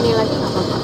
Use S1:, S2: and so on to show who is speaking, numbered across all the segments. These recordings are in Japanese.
S1: にはなかった。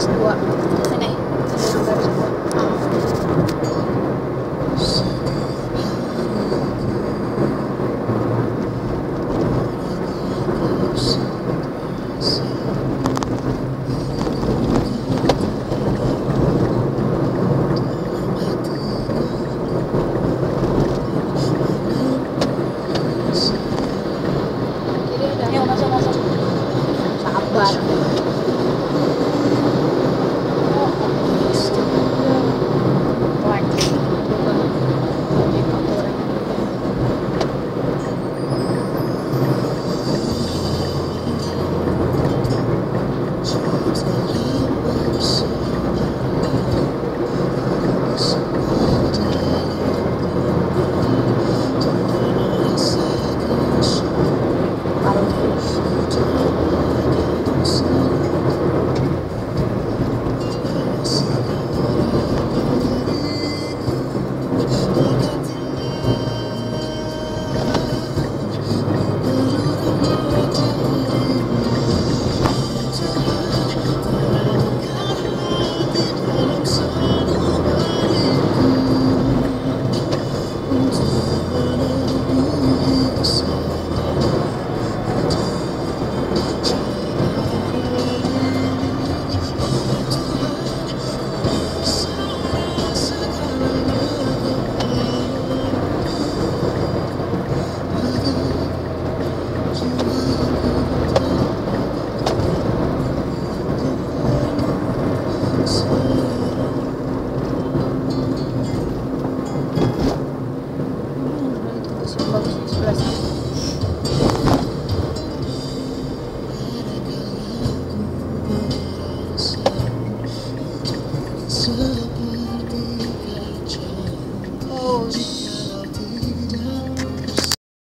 S1: что